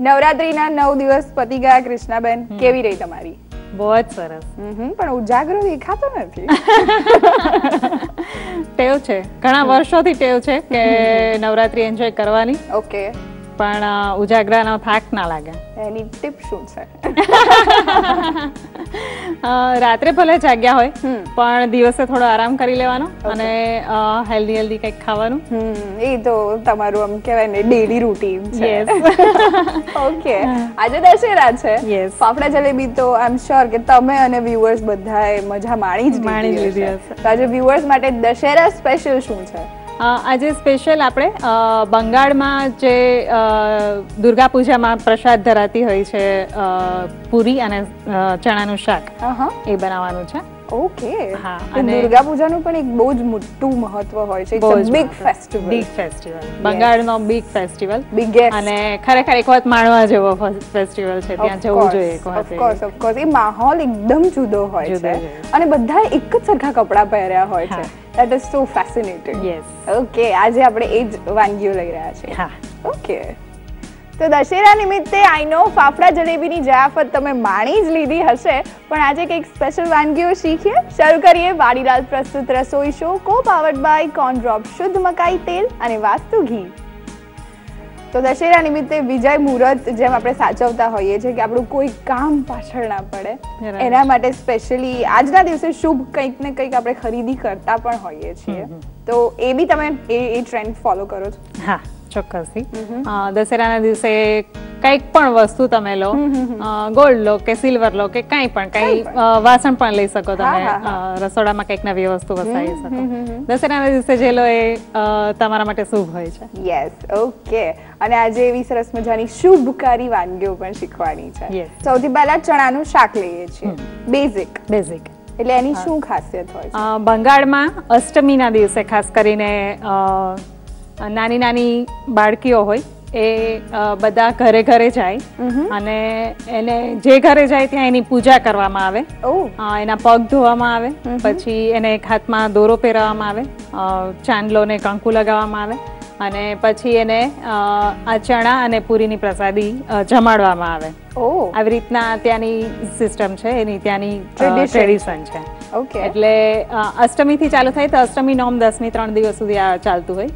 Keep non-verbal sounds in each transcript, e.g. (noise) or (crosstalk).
નવરાત્રીના નવ દિવસ પતી ગયા કૃષ્ણાબેન. કેવી રહી તમારી? બહુ જ સરસ. હમ, પણ ઉજાગરો દેખાતો નથી. (laughs) ટેવ છે. ઘણા વર્ષોથી ટેવ છે કે નવરાત્રી એન્જોય કરવાની. ઓકે પણ ઉજાગરાનો થાક ના લાગે. એની ટીપ શું છે? (laughs) રાત્રે ભલે જાગ્યા હોય પણ દિવસે થોડો આરામ કરી લેવાનો અને હેલ્ધી હેલ્ધી કંઈક ખાવાનું. હમ એ તો તમારું આમ કહેવાય ને ડેલી રૂટીન છે. (laughs) ઓકે. આજે દશેરા છે. ફાફડા જલેબી તો આઈ એમ શ્યોર કે તમે અને વ્યુઅર્સ બધાએ મજા માણી જ માણી લીધી હશે. તો આજે વ્યુઅર્સ માટે દશેરા સ્પેશિયલ શું છે? આજે સ્પેશિયલ આપણે બંગાળમાં જે દુર્ગા પૂજામાં પ્રસાદ ધરાતી હોય છે પૂરી અને ચણાનું શાક એ બનાવવાનું છે. ઓકે. હા, અને- દુર્ગા પૂજાનું પણ એક બહુ જ મોટું મહત્વ હોય છે. બિગ ફેસ્ટિવલ બિગ ફેસ્ટિવલ બંગાળનો બિગ ફેસ્ટિવલ બિગેસ્ટ અને ખરેખર એક વખત માણવા જેવો ફેસ્ટિવલ છે. ત્યાં જવું જોઈએ એક વખત ઓફકોર્સ ઓફકોર્સ એ માહોલ એકદમ જુદો હોય છે. અને બધા એક જ સરખા કપડાં પહેર્યા હોય છે. That is so fascinating yes okay આજે આપણે એ જ વાનગીઓ લઈ રહ્યા છીએ. હા. ઓકે તો દશેરા નિમિત્તે આઈ નો ફાફડા જલેબીની જયાફત તમે માણી જ લીધી હશે પણ આજે કંઈક સ્પેશિયલ વાનગીઓ શીખીએ. શરૂ કરીએ વાડીલાલ પ્રસ્તુત રસોઈ show co powered by corn drop શુદ્ધ મકાઈ તેલ અને વાસ્તુ ઘી. તો દશેરા નિમિત્તે વિજય મુહૂર્ત જેમ આપણે સાચવતા હોઈએ છીએ કે આપણું કોઈ કામ પાછળ ના પડે. એના માટે સ્પેશિયલી આજના દિવસે શુભ કંઈક ને કંઈક આપણે ખરીદી કરતા પણ હોઈએ છીએ. તો એ બી તમે એ એ ટ્રેન્ડ ફોલો કરો છો. હા ચોક્કસથી. દશેરાના દિવસે કંઈક પણ વસ્તુ તમે લો ગોલ્ડ લો કે સિલ્વર લો કે કંઈ પણ કંઈ વાસણ પણ લઈ શકો તમે રસોડામાં કંઈક નવી વસ્તુ વસાવી શકો. દશેરાના દિવસે જે લો એ તમારા માટે શુભ હોય છે. યસ ઓકે અને આજે એવી સરસ મજાની શુભકારી વાનગીઓ પણ શીખવાની છે. સૌથી પહેલા ચણાનું શાક લઈએ છીએ. બેઝિક બેઝિક એટલે એની શું ખાસિયત હોય છે? બંગાળમાં અષ્ટમીના દિવસે ખાસ કરીને નાની નાની બાળકીઓ હોય એ બધા ઘરે ઘરે જાય. અને એને જે ઘરે જાય ત્યાં એની પૂજા કરવામાં આવે. એના પગ ધોવામાં આવે. પછી એને એક હાથમાં દોરો પહેરાવવામાં આવે. ચાંદલોને કંકુ લગાવવામાં આવે. અને પછી એને આ ચણા અને પૂરીની પ્રસાદી જમાડવામાં આવે. આવી રીતના ત્યાંની સિસ્ટમ છે. એની ત્યાંની ટ્રેડિશન છે. ઓકે. એટલે અષ્ટમી અષ્ટમીથી ચાલુ થાય તો અષ્ટમી નોમ દસમી ત્રણ દિવસ સુધી આ ચાલતું હોય.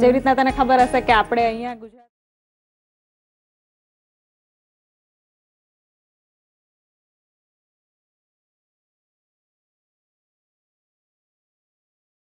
જેવી રીતના તને ખબર હશે કે આપણે અહીંયા ગુજરાત